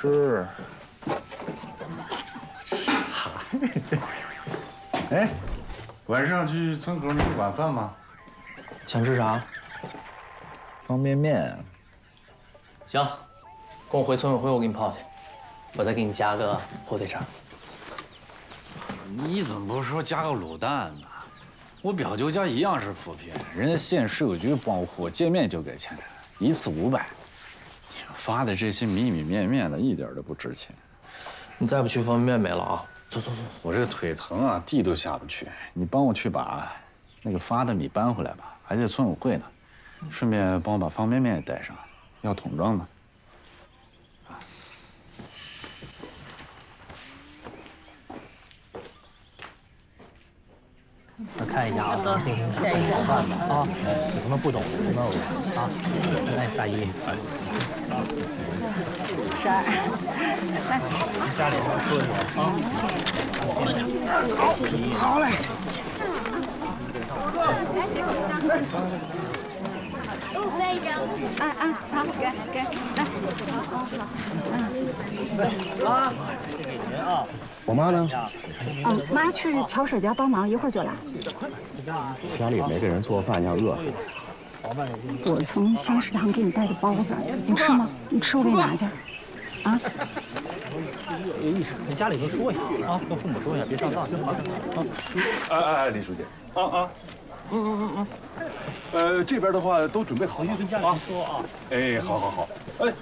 吃。哎，晚上去村口你吃晚饭吗？想吃啥？方便面。行，跟我回村委会，我给你泡去。我再给你加个火腿肠。你怎么不说加个卤蛋呢？我表舅家一样是扶贫，人家县税务局帮户，见面就给钱，一次五百。发的这些米米面面的，一点都不值钱。你再不去方便面没了啊！走走走，我这个腿疼啊，地都下不去。你帮我去把那个发的米搬回来吧，还在村委会呢。顺便帮我把方便面也带上，要桶装的。看一下啊，那个正好饭吧啊，有什么不懂的问我啊。来，大姨，十二，来，家里人说一说啊。好，好嘞。哦，可以这样。啊啊，好，给给，来。啊，这给您啊。我妈呢？嗯，妈去乔婶家帮忙，一会儿就来。家里没给人做饭，要饿死了。我从乡食堂给你带的包子，你吃吗？你吃我给你拿去。啊？有意识，跟家里头说一下啊，跟父母说一下，别上当，行吗？啊。哎哎，李书记，啊啊，嗯嗯嗯嗯，呃，这边的话都准备好了，跟家里说啊。哎，好好好，哎，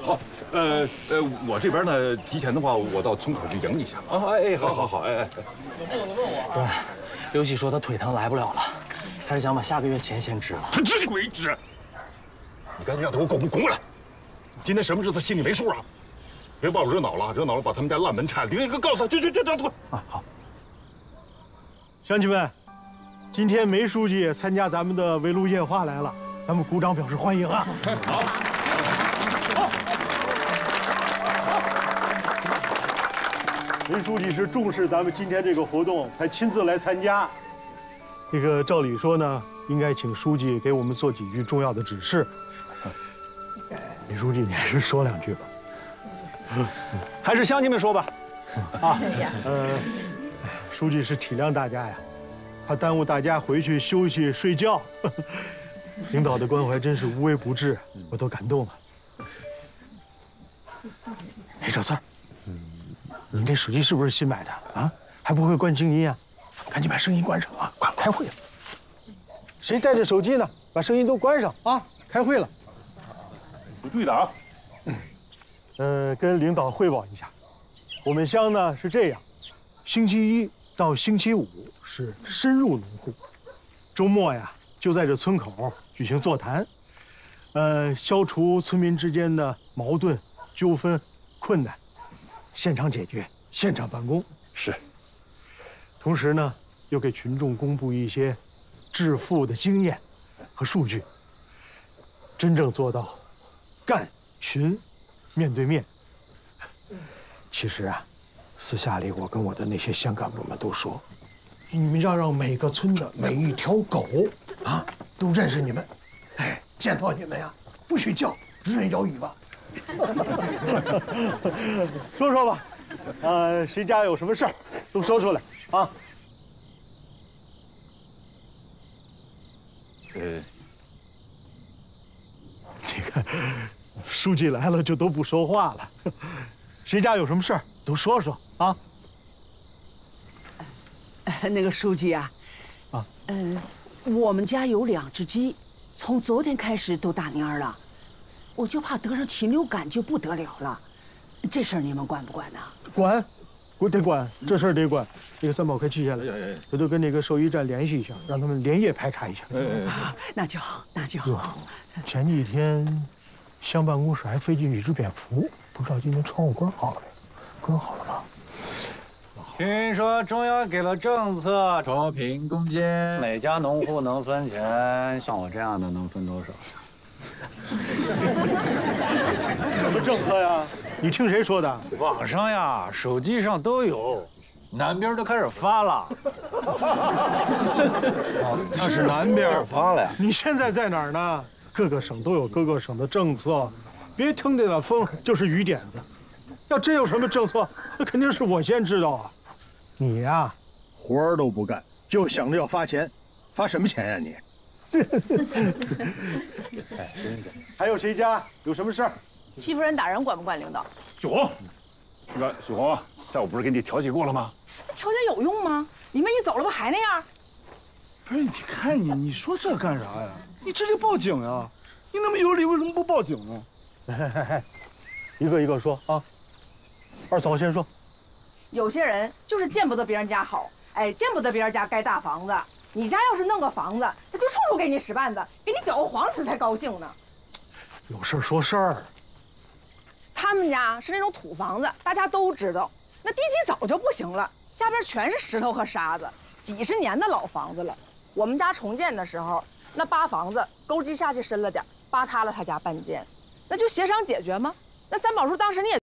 好。呃呃，我这边呢，提前的话，我到村口去迎你一下啊！哎哎，好好好，哎哎。对，刘喜说他腿疼来不了了，他是想把下个月钱先支了。他支鬼支！你赶紧让他给我滚滚过来！今天什么事他心里没数啊？别把我惹恼了，惹恼了把他们家烂门拆了。你告诉他，去去去，让他滚啊！好。乡亲们，今天梅书记参加咱们的围炉夜话来了，咱们鼓掌表示欢迎啊！好。林书记是重视咱们今天这个活动，才亲自来参加。这个照理说呢，应该请书记给我们做几句重要的指示。林书记，你还是说两句吧。还是乡亲们说吧。啊，呃，书记是体谅大家呀，怕耽误大家回去休息睡觉。领导的关怀真是无微不至，我都感动了。没这事儿。您这手机是不是新买的啊？还不会关静音啊？赶紧把声音关上啊！快开会了。谁带着手机呢？把声音都关上啊！开会了。你注意点啊。嗯，跟领导汇报一下，我们乡呢是这样：星期一到星期五是深入农户，周末呀就在这村口举行座谈，呃，消除村民之间的矛盾、纠纷、困难。现场解决，现场办公是。同时呢，又给群众公布一些致富的经验和数据，真正做到干群面对面。其实啊，私下里我跟我的那些乡干部们都说，你们要让每个村的每一条狗啊都认识你们，哎，见到你们呀不许叫，只准摇尾巴。说说吧，呃，谁家有什么事儿，都说出来啊。呃，这个书记来了就都不说话了。谁家有什么事儿，都说说啊。那个书记啊，啊，嗯，我们家有两只鸡，从昨天开始都打蔫了。我就怕得上禽流感就不得了了，这事儿你们管不管呢？管，我得管，这事儿得管。那个三宝快记下来，回头跟那个兽医站联系一下，让他们连夜排查一下。那就好，那就好。前几天乡办公室还飞进一只蝙蝠，不知道今天窗户关好了没？关好了吗？听说中央给了政策，脱贫攻坚，每家农户能分钱，像我这样的能分多少？政策呀？你听谁说的？网上呀，手机上都有，南边都开始发了。那是南边发了呀。你现在在哪儿呢？各个省都有各个省的政策，别听见了风就是雨点子。要真有什么政策，那肯定是我先知道啊。你呀，活儿都不干，就想着要发钱，发什么钱呀你？哎，还有谁家有什么事儿？欺负人打人管不管领导？许红，那个许红啊，下午不是给你调解过了吗？那调解有用吗？你们一走了不还那样？不是，你看你，你说这干啥呀？你直接报警呀！你那么有理，为什么不报警呢？来，一个一个说啊。二嫂先说。有些人就是见不得别人家好，哎，见不得别人家盖大房子。你家要是弄个房子，他就处处给你使绊子，给你搅和黄了他才高兴呢。有事说事儿。他们家是那种土房子，大家都知道，那地基早就不行了，下边全是石头和沙子，几十年的老房子了。我们家重建的时候，那扒房子沟基下去深了点，扒塌了他家半间，那就协商解决吗？那三宝叔当时你也。